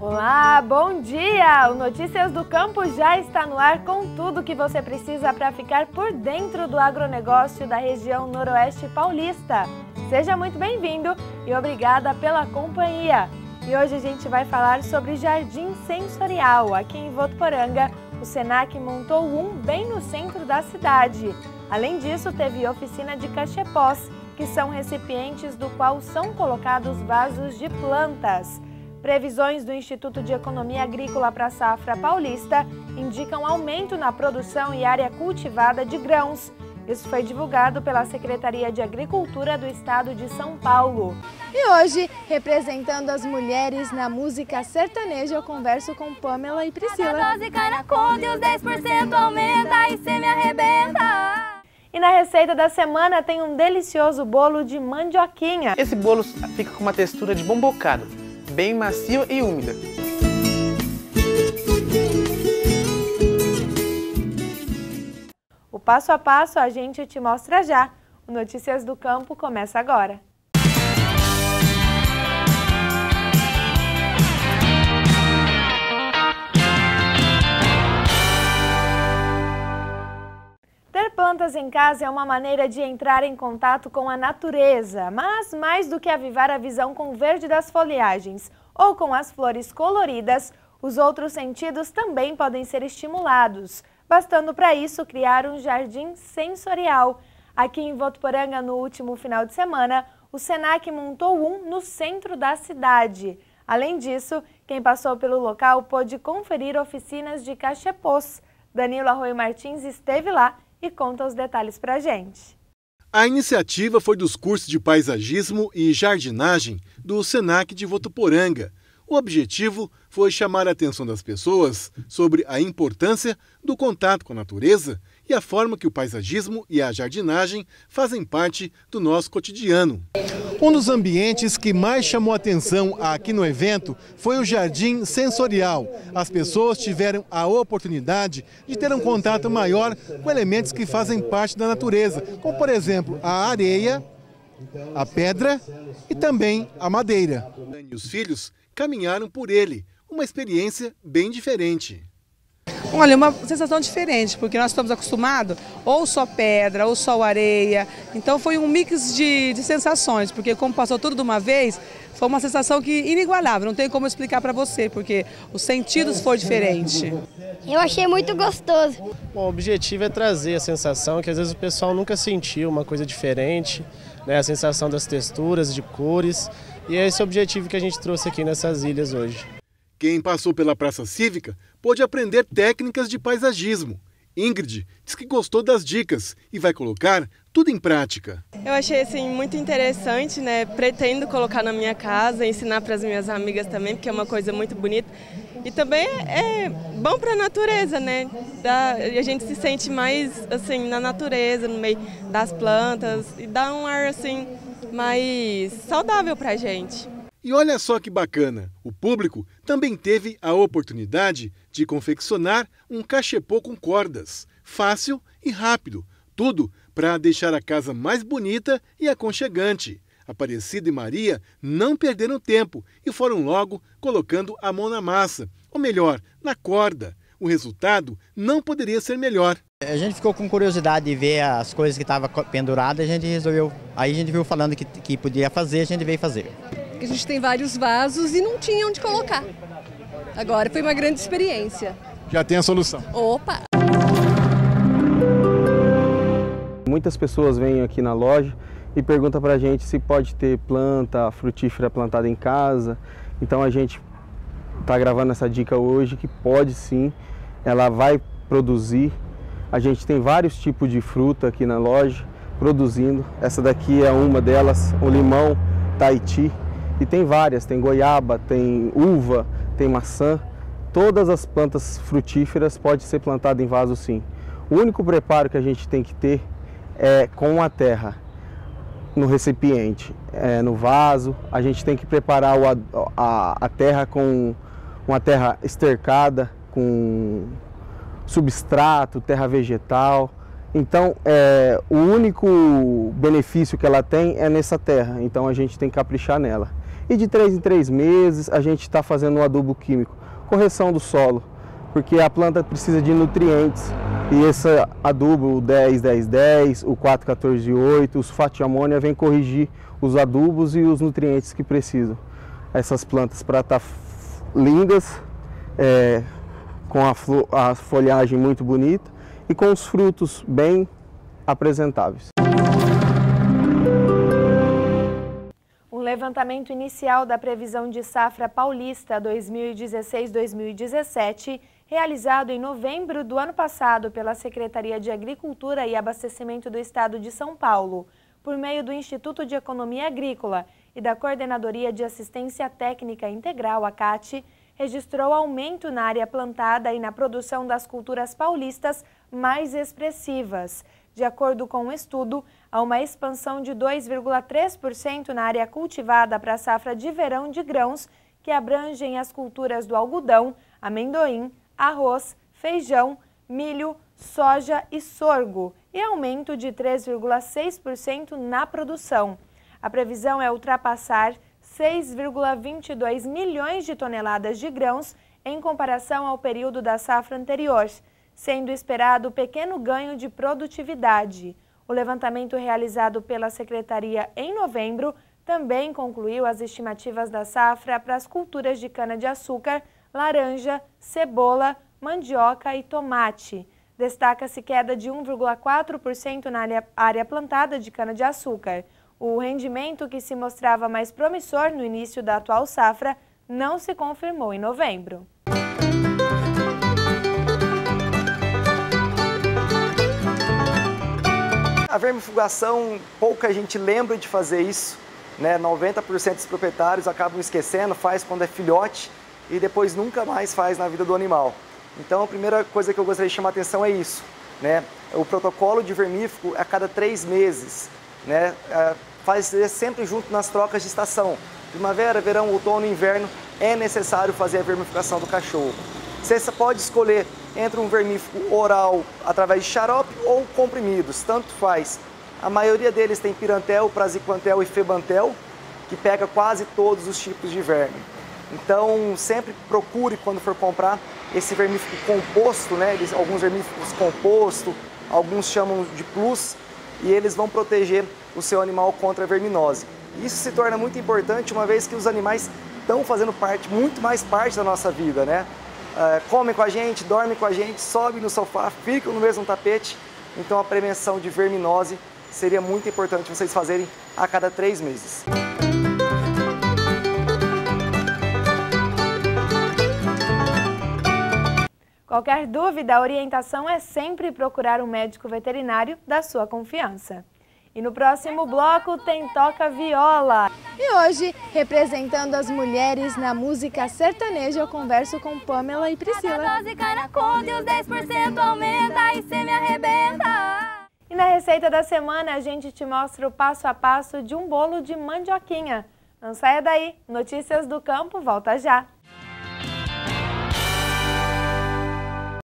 Olá, bom dia! O Notícias do Campo já está no ar com tudo que você precisa para ficar por dentro do agronegócio da região noroeste paulista. Seja muito bem-vindo e obrigada pela companhia. E hoje a gente vai falar sobre jardim sensorial. Aqui em Votuporanga, o Senac montou um bem no centro da cidade. Além disso, teve oficina de cachepós, que são recipientes do qual são colocados vasos de plantas. Previsões do Instituto de Economia Agrícola para a Safra Paulista indicam aumento na produção e área cultivada de grãos. Isso foi divulgado pela Secretaria de Agricultura do Estado de São Paulo. E hoje, representando as mulheres na música sertaneja, eu converso com Pamela e Priscila. A dose cai na conta e os 10% aumenta e cê me arrebenta. E na receita da semana tem um delicioso bolo de mandioquinha. Esse bolo fica com uma textura de bombocado, bem macio e úmida. O passo a passo a gente te mostra já. O Notícias do Campo começa agora. Plantas em casa é uma maneira de entrar em contato com a natureza, mas mais do que avivar a visão com o verde das folhagens ou com as flores coloridas, os outros sentidos também podem ser estimulados, bastando para isso criar um jardim sensorial. Aqui em Votuporanga, no último final de semana, o Senac montou um no centro da cidade. Além disso, quem passou pelo local pôde conferir oficinas de cachepôs. Danilo Arroio Martins esteve lá e conta os detalhes para a gente. A iniciativa foi dos cursos de paisagismo e jardinagem do SENAC de Votuporanga. O objetivo foi chamar a atenção das pessoas sobre a importância do contato com a natureza e a forma que o paisagismo e a jardinagem fazem parte do nosso cotidiano. Um dos ambientes que mais chamou atenção aqui no evento foi o jardim sensorial. As pessoas tiveram a oportunidade de ter um contato maior com elementos que fazem parte da natureza, como por exemplo a areia, a pedra e também a madeira. E os filhos caminharam por ele, uma experiência bem diferente. Olha, uma sensação diferente, porque nós estamos acostumados ou só pedra, ou só areia. Então foi um mix de, de sensações, porque como passou tudo de uma vez, foi uma sensação que inigualável, não tem como explicar para você, porque os sentidos foram diferentes. Eu achei muito gostoso. Bom, o objetivo é trazer a sensação que às vezes o pessoal nunca sentiu, uma coisa diferente, né? a sensação das texturas, de cores, e é esse o objetivo que a gente trouxe aqui nessas ilhas hoje. Quem passou pela Praça Cívica pôde aprender técnicas de paisagismo. Ingrid diz que gostou das dicas e vai colocar tudo em prática. Eu achei assim muito interessante, né? Pretendo colocar na minha casa, ensinar para as minhas amigas também, porque é uma coisa muito bonita. E também é bom para a natureza, né? Dá, a gente se sente mais assim na natureza, no meio das plantas e dá um ar assim mais saudável para a gente. E olha só que bacana, o público também teve a oportunidade de confeccionar um cachepô com cordas, fácil e rápido, tudo para deixar a casa mais bonita e aconchegante. Aparecida e Maria não perderam tempo e foram logo colocando a mão na massa, ou melhor, na corda. O resultado não poderia ser melhor. A gente ficou com curiosidade de ver as coisas que estavam penduradas, a gente resolveu. Aí a gente viu falando que, que podia fazer, a gente veio fazer a gente tem vários vasos e não tinha onde colocar. Agora foi uma grande experiência. Já tem a solução. Opa! Muitas pessoas vêm aqui na loja e perguntam para a gente se pode ter planta frutífera plantada em casa. Então a gente está gravando essa dica hoje que pode sim, ela vai produzir. A gente tem vários tipos de fruta aqui na loja produzindo. Essa daqui é uma delas, o limão Tahiti. E tem várias, tem goiaba, tem uva, tem maçã. Todas as plantas frutíferas podem ser plantadas em vaso sim. O único preparo que a gente tem que ter é com a terra no recipiente, é, no vaso. A gente tem que preparar o, a, a terra com uma terra estercada, com substrato, terra vegetal. Então, é, o único benefício que ela tem é nessa terra, então a gente tem que caprichar nela. E de três em três meses a gente está fazendo um adubo químico, correção do solo, porque a planta precisa de nutrientes. E esse adubo, o 10, 10, 10, o 4, 14, 8, o sulfato de amônia vem corrigir os adubos e os nutrientes que precisam. Essas plantas para estar tá lindas, é, com a, a folhagem muito bonita e com os frutos bem apresentáveis. Levantamento inicial da previsão de safra paulista 2016-2017, realizado em novembro do ano passado pela Secretaria de Agricultura e Abastecimento do Estado de São Paulo, por meio do Instituto de Economia Agrícola e da Coordenadoria de Assistência Técnica Integral, a CAT, registrou aumento na área plantada e na produção das culturas paulistas mais expressivas. De acordo com o um estudo, há uma expansão de 2,3% na área cultivada para a safra de verão de grãos, que abrangem as culturas do algodão, amendoim, arroz, feijão, milho, soja e sorgo, e aumento de 3,6% na produção. A previsão é ultrapassar 6,22 milhões de toneladas de grãos em comparação ao período da safra anterior sendo esperado pequeno ganho de produtividade. O levantamento realizado pela Secretaria em novembro também concluiu as estimativas da safra para as culturas de cana-de-açúcar, laranja, cebola, mandioca e tomate. Destaca-se queda de 1,4% na área plantada de cana-de-açúcar. O rendimento que se mostrava mais promissor no início da atual safra não se confirmou em novembro. A vermifugação, pouca gente lembra de fazer isso, né? 90% dos proprietários acabam esquecendo, faz quando é filhote e depois nunca mais faz na vida do animal. Então a primeira coisa que eu gostaria de chamar a atenção é isso, né? O protocolo de vermífugo é a cada três meses, né? É, faz sempre junto nas trocas de estação. Primavera, verão, outono inverno é necessário fazer a vermifugação do cachorro. Você pode escolher entre um vermífugo oral através de xarope ou comprimidos, tanto faz. A maioria deles tem pirantel, praziquantel e febantel, que pega quase todos os tipos de verme. Então, sempre procure quando for comprar esse vermífugo composto, né? Eles, alguns vermífugos composto, alguns chamam de plus, e eles vão proteger o seu animal contra a verminose. Isso se torna muito importante uma vez que os animais estão fazendo parte, muito mais parte da nossa vida, né? É, comem com a gente, dormem com a gente, sobem no sofá, ficam no mesmo tapete. Então a prevenção de verminose seria muito importante vocês fazerem a cada três meses. Qualquer dúvida, orientação é sempre procurar um médico veterinário da sua confiança. E no próximo bloco tem Toca Viola. E hoje, representando as mulheres na música sertaneja, eu converso com Pamela e Priscila. dose cai na conta e os 10% aumenta e cê me arrebenta. E na receita da semana a gente te mostra o passo a passo de um bolo de mandioquinha. Não saia daí, Notícias do Campo volta já.